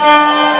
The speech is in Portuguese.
Música